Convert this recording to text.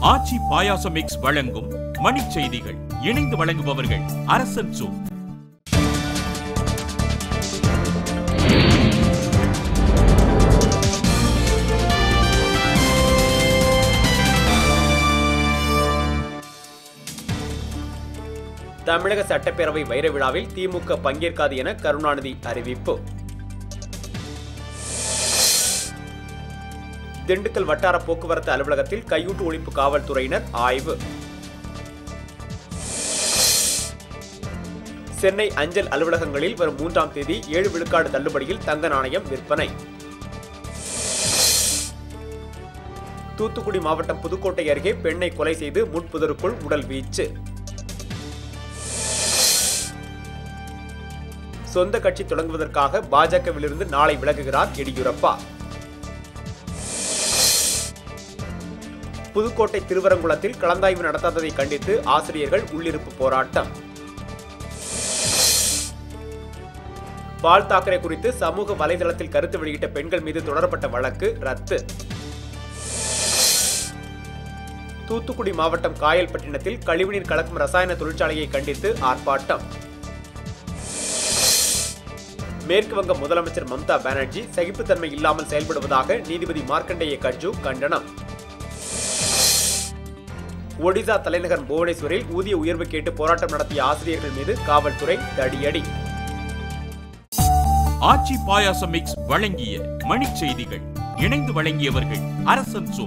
ஆச்சி பாயாசம் mix வழங்கும் மணி செய்திகள் இணைந்து வழங்குபவர்கள் அரசன் சூ. தமிழக சட்டப்பேரவை வைர விழாவில் திமுக பங்கேற்காது என கருணாநிதி அறிவிப்பு. திண்டுக்கல் வட்டார போக்குவரத்து அலுவலகத்தில் கையூட்டு ஒழிப்பு காவல்துறையினர் ஆய்வு. சென்னை அஞ்சல் அலுவலகங்களில் வரும் மூன்றாம் தேதி ஏழு விழுக்காடு தள்ளுபடியில் தங்க நாணயம் விற்பனை. தூத்துக்குடி மாவட்டம் புதுக்கோட்டை அருகே பெண்ணை கொலை செய்து முட்புதருக்குள் உடல் வீச்சு. சொந்த கட்சி தொடங்குவதற்காக பாஜகவிலிருந்து நாளை விலகுகிறார் எடியூரப்பா. புதுக்கோட்டை திருவரங்குளத்தில் கலந்தாய்வு நடத்தாததை கண்டித்து ஆசிரியர்கள் உள்ளிருப்பு போராட்டம். பால் தாக்கரே குறித்து சமூக வலைதளத்தில் கருத்து வெளியிட்ட பெண்கள் மீது தொடரப்பட்ட வழக்கு ரத்து. தூத்துக்குடி மாவட்டம் காயல்பட்டினத்தில் கழிவுநீர் கலக்கும் ரசாயன தொழிற்சாலையை கண்டித்து ஆர்ப்பாட்டம். மேற்கு வங்க முதலமைச்சர் மம்தா பானர்ஜி சகிப்புத்தன்மை இல்லாமல் செயல்படுவதாக நீதிபதி மார்க்கண்டேய கட்ஜு கண்டனம். ஒடிசா தலைநகர் புவனேஸ்வரில் ஊதிய உயர்வு கேட்டு போராட்டம் நடத்திய ஆசிரியர்கள் மீது காவல்துறை தடியடி. ஆச்சி பாயாசம் மிக்ஸ் வழங்கிய மணிச் செய்திகள். இணைந்து வழங்கியவர்கள் அரசன் சோ